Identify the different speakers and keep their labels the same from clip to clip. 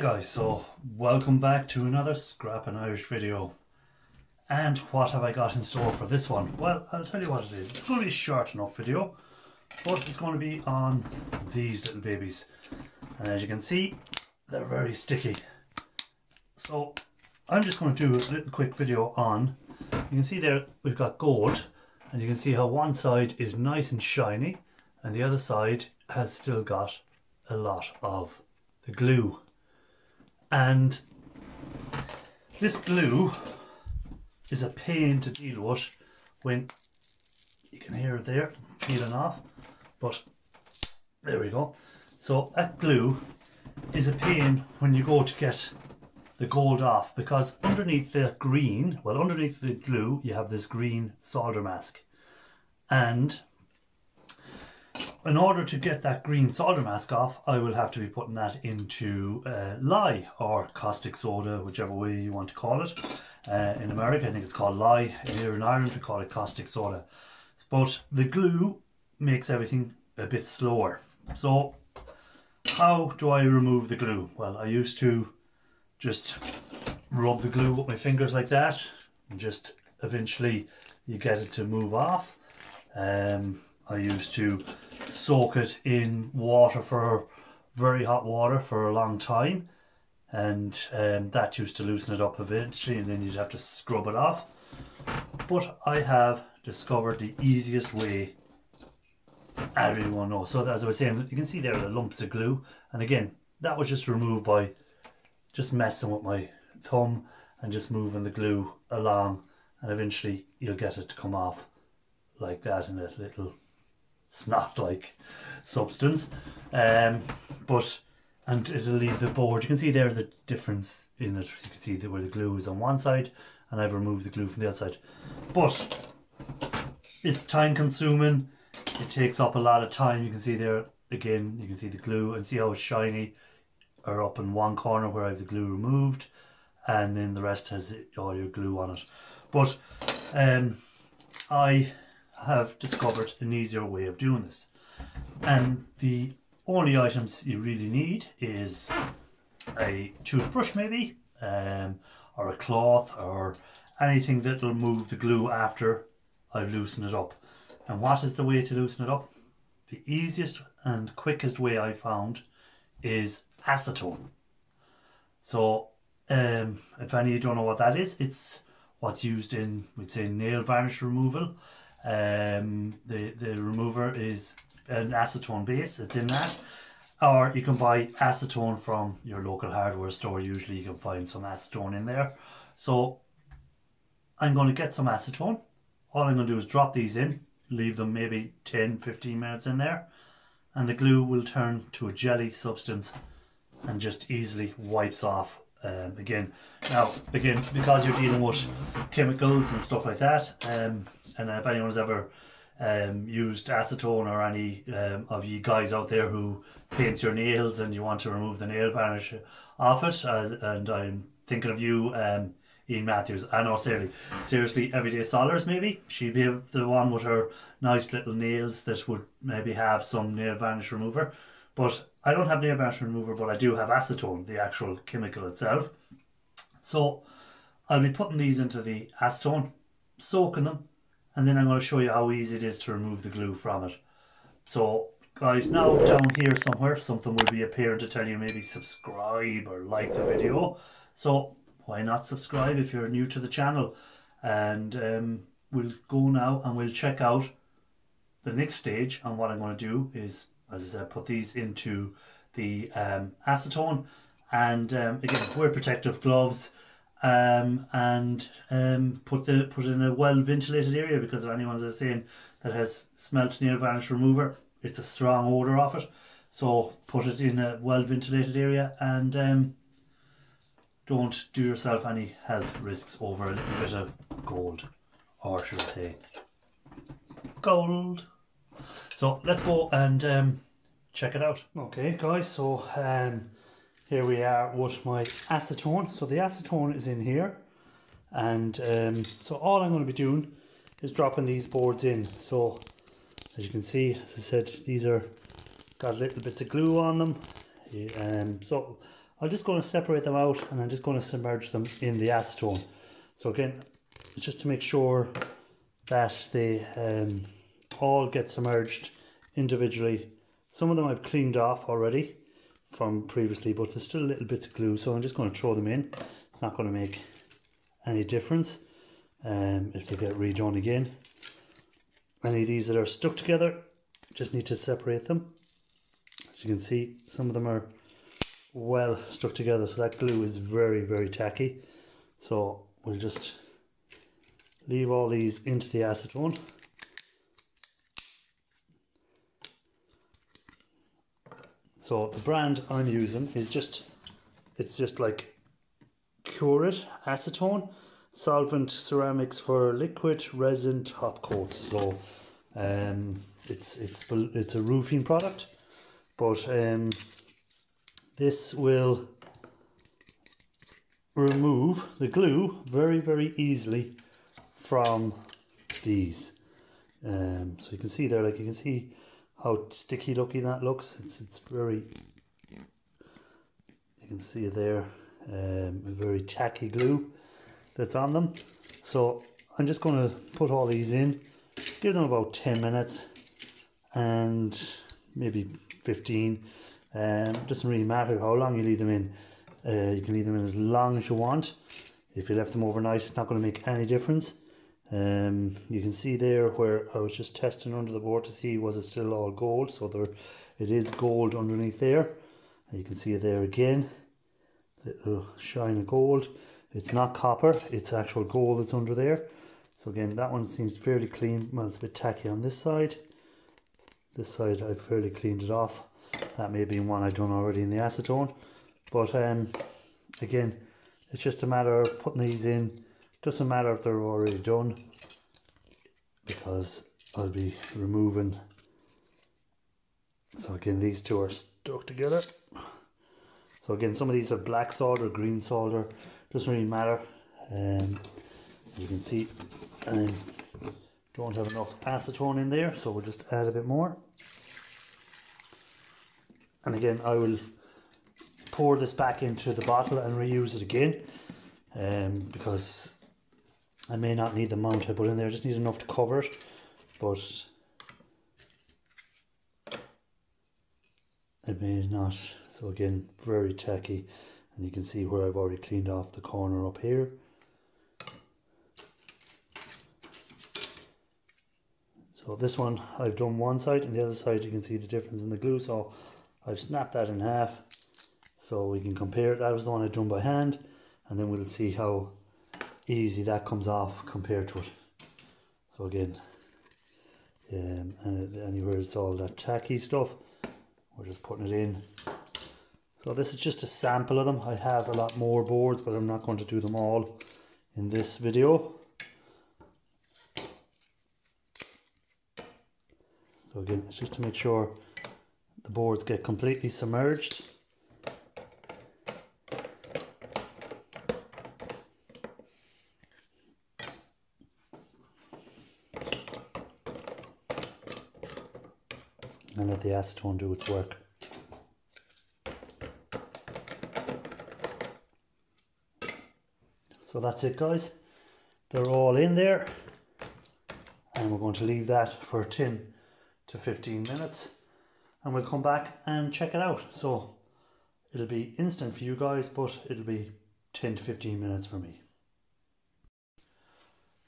Speaker 1: guys, so welcome back to another Scrapping Irish video. And what have I got in store for this one? Well, I'll tell you what it is. It's going to be a short enough video, but it's going to be on these little babies. And as you can see, they're very sticky. So I'm just going to do a little quick video on, you can see there we've got gold, and you can see how one side is nice and shiny, and the other side has still got a lot of the glue and this glue is a pain to deal with when you can hear it there peeling off. But there we go. So that glue is a pain when you go to get the gold off because underneath the green well underneath the glue you have this green solder mask. And in order to get that green solder mask off, I will have to be putting that into uh, lye or caustic soda, whichever way you want to call it. Uh, in America, I think it's called lye. Here in Ireland, we call it caustic soda. But the glue makes everything a bit slower. So, how do I remove the glue? Well, I used to just rub the glue with my fingers like that, and just eventually you get it to move off. Um, I used to soak it in water for very hot water for a long time and um, that used to loosen it up eventually and then you'd have to scrub it off. But I have discovered the easiest way everyone knows. So as I was saying you can see there are the lumps of glue and again that was just removed by just messing with my thumb and just moving the glue along and eventually you'll get it to come off like that in a little snot like substance. Um, but and it'll leave the board. You can see there the difference in it. You can see that where the glue is on one side, and I've removed the glue from the other side. But it's time consuming. It takes up a lot of time. You can see there again. You can see the glue and see how it's shiny. Are up in one corner where I have the glue removed, and then the rest has all your glue on it. But um, I have discovered an easier way of doing this. And the only items you really need is a toothbrush maybe, um, or a cloth, or anything that will move the glue after I've loosened it up. And what is the way to loosen it up? The easiest and quickest way I found is acetone. So um, if any of you don't know what that is, it's what's used in, we'd say, nail varnish removal um, the, the remover is an acetone base, it's in that. Or you can buy acetone from your local hardware store. Usually you can find some acetone in there. So I'm going to get some acetone. All I'm going to do is drop these in, leave them maybe 10, 15 minutes in there. And the glue will turn to a jelly substance and just easily wipes off um, again. Now, again, because you're dealing with chemicals and stuff like that, um, and if anyone's ever um, used acetone or any um, of you guys out there who paints your nails and you want to remove the nail varnish off it, uh, and I'm thinking of you, um, Ian Matthews. I know, seriously, seriously, Everyday Solars maybe. She'd be the one with her nice little nails that would maybe have some nail varnish remover. But I don't have nail varnish remover, but I do have acetone, the actual chemical itself. So I'll be putting these into the acetone, soaking them, and then I'm going to show you how easy it is to remove the glue from it. So guys, now down here somewhere, something will be appearing to tell you maybe subscribe or like the video. So why not subscribe if you're new to the channel? And um, we'll go now and we'll check out the next stage. And what I'm going to do is, as I said, put these into the um, acetone. And um, again, wear protective gloves um, and um, put the put it in a well ventilated area because if anyone's saying that has smelt nail varnish remover, it's a strong odor of it. So put it in a well ventilated area and um, don't do yourself any health risks over a little bit of gold, or should I say, gold. So let's go and um, check it out. Okay, guys. So um, here we are with my acetone. So the acetone is in here. And um, so all I'm going to be doing is dropping these boards in. So as you can see, as I said, these are got little bits of glue on them. Um, so I'm just going to separate them out and I'm just going to submerge them in the acetone. So again, just to make sure that they um, all get submerged individually. Some of them I've cleaned off already from previously, but there's still little bits of glue, so I'm just going to throw them in. It's not going to make any difference um, if they get redone again. Any of these that are stuck together, just need to separate them. As you can see, some of them are well stuck together, so that glue is very, very tacky. So we'll just leave all these into the acetone. So the brand I'm using is just, it's just like Curit acetone solvent ceramics for liquid resin top coats. So um, it's it's it's a roofing product, but um, this will remove the glue very very easily from these. Um, so you can see there, like you can see how sticky looking that looks. It's it's very. You can see there, um, a very tacky glue that's on them. So I'm just going to put all these in, give them about 10 minutes and maybe 15. Um, doesn't really matter how long you leave them in. Uh, you can leave them in as long as you want. If you left them overnight, it's not going to make any difference. Um, you can see there where I was just testing under the board to see was it still all gold. So there, it is gold underneath there. And you can see it there again, little shine of gold. It's not copper, it's actual gold that's under there. So again, that one seems fairly clean. Well, it's a bit tacky on this side. This side I've fairly cleaned it off. That may be one I've done already in the acetone. But um, again, it's just a matter of putting these in. Doesn't matter if they're already done because I'll be removing. So again, these two are stuck together. So again, some of these are black solder, green solder doesn't really matter um, you can see I don't have enough acetone in there so we'll just add a bit more and again I will pour this back into the bottle and reuse it again um, because I may not need the mount I put in there I just need enough to cover it but it may not. So again very tacky and you can see where I've already cleaned off the corner up here. So this one I've done one side and the other side you can see the difference in the glue so I've snapped that in half. So we can compare that was the one I've done by hand and then we'll see how easy that comes off compared to it so again um, and anywhere it's all that tacky stuff we're just putting it in so this is just a sample of them. I have a lot more boards, but I'm not going to do them all in this video. So again, it's just to make sure the boards get completely submerged. The acetone do its work. So that's it guys. They're all in there. And we're going to leave that for 10 to 15 minutes. And we'll come back and check it out. So it'll be instant for you guys, but it'll be 10 to 15 minutes for me.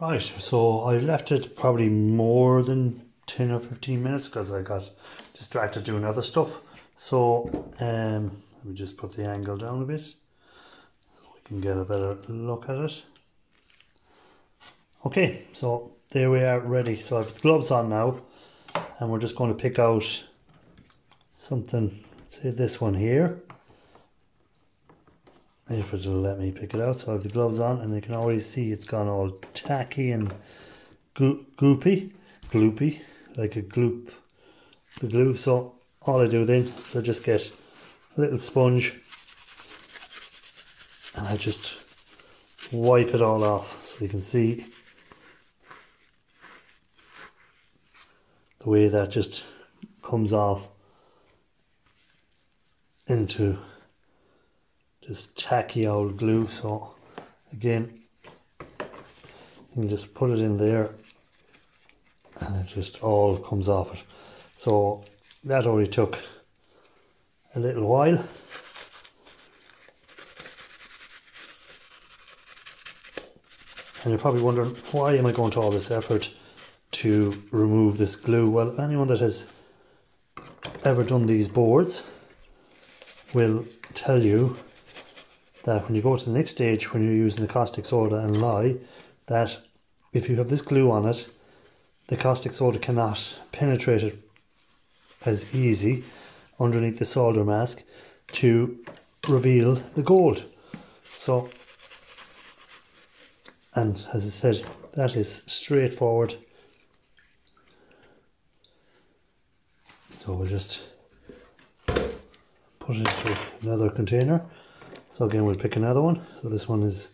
Speaker 1: Right, so I left it probably more than 10 or 15 minutes because I got distracted doing other stuff. So um, let me just put the angle down a bit so we can get a better look at it. Okay, so there we are ready. So I've gloves on now and we're just going to pick out something, say this one here. If it'll let me pick it out. So I have the gloves on and you can already see it's gone all tacky and go goopy, gloopy, like a gloop, the glue. So all I do then is I just get a little sponge and I just wipe it all off so you can see the way that just comes off into just tacky old glue so again you can just put it in there and it just all comes off it. So that only took a little while. And you're probably wondering why am I going to all this effort to remove this glue? Well anyone that has ever done these boards will tell you that when you go to the next stage when you're using the caustic soda and lye that if you have this glue on it the caustic soda cannot penetrate it as easy underneath the solder mask to reveal the gold. So and as I said that is straightforward. So we'll just put it into another container. So again we'll pick another one. So this one is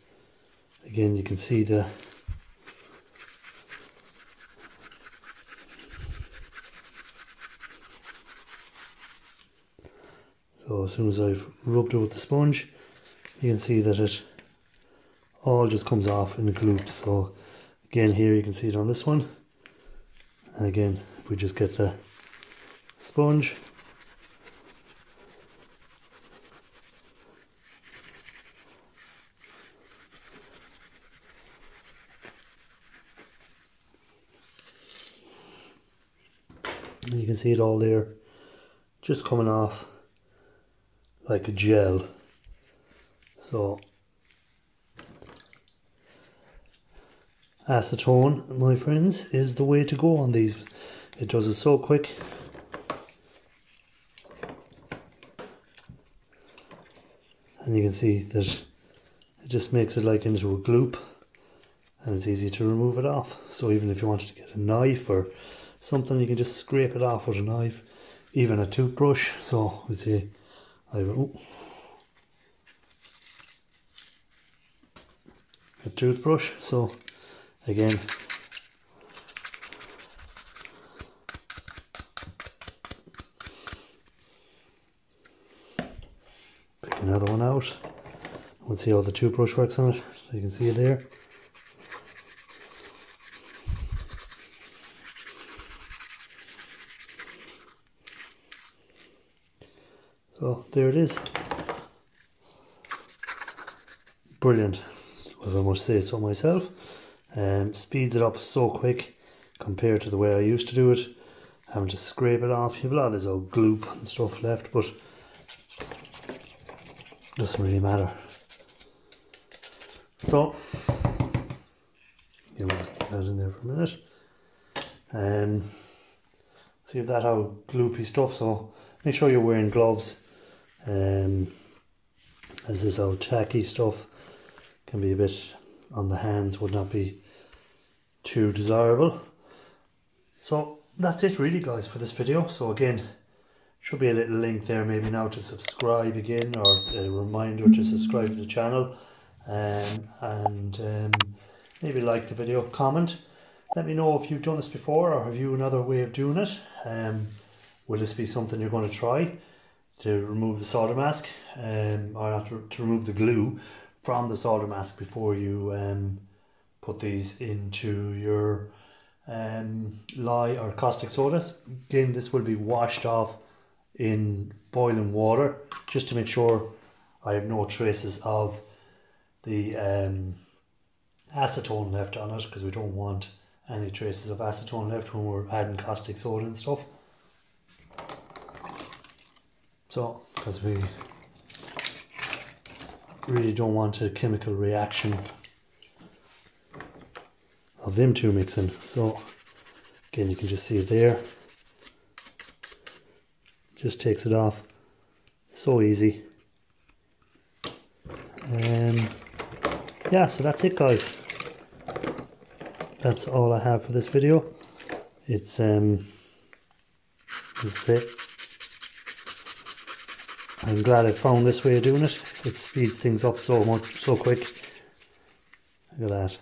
Speaker 1: again you can see the as soon as I've rubbed it with the sponge you can see that it all just comes off in gloops. So again here you can see it on this one. And again if we just get the sponge. You can see it all there just coming off like a gel. So acetone my friends is the way to go on these. It does it so quick. And you can see that it just makes it like into a gloop and it's easy to remove it off. So even if you wanted to get a knife or something you can just scrape it off with a knife even a toothbrush. So we see I have a, a toothbrush so again. Pick another one out. We'll see how the toothbrush works on it so you can see it there So there it is. Brilliant, if I must say so myself. Um, speeds it up so quick compared to the way I used to do it. Having to scrape it off. You have a lot of this old gloop and stuff left, but doesn't really matter. So, you just keep that in there for a minute. Um, so you have that old gloopy stuff, so make sure you're wearing gloves um, as this old tacky stuff can be a bit on the hands, would not be too desirable. So that's it really guys for this video. So again, should be a little link there maybe now to subscribe again or a reminder to subscribe to the channel um, and um, maybe like the video, comment. Let me know if you've done this before or have you another way of doing it. Um, will this be something you're going to try? To remove the solder mask um, or not to, remove the glue from the solder mask before you um, put these into your um, lye or caustic soda. Again, this will be washed off in boiling water just to make sure I have no traces of the um, acetone left on it because we don't want any traces of acetone left when we're adding caustic soda and stuff. So, because we really don't want a chemical reaction of them two mixing. So, again, you can just see it there. Just takes it off. So easy. Um, yeah, so that's it, guys. That's all I have for this video. It's um, this is it. I'm glad I found this way of doing it. It speeds things up so much, so quick. Look at that.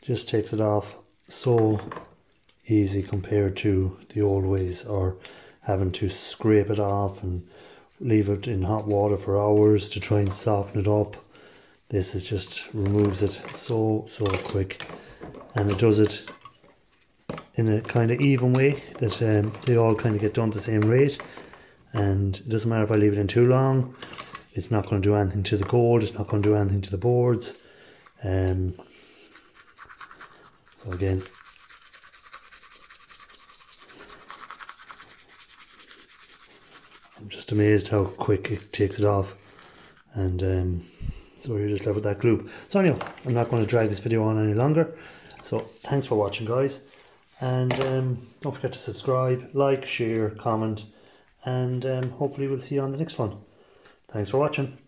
Speaker 1: Just takes it off so easy compared to the old ways or having to scrape it off and leave it in hot water for hours to try and soften it up. This is just removes it so so quick, and it does it in a kind of even way that um, they all kind of get done at the same rate. And it doesn't matter if I leave it in too long; it's not going to do anything to the gold. It's not going to do anything to the boards. Um, so again, I'm just amazed how quick it takes it off. And um, so you're just left with that gloop. So anyway, I'm not going to drag this video on any longer. So thanks for watching guys. And um, don't forget to subscribe, like, share, comment. And um, hopefully we'll see you on the next one. Thanks for watching.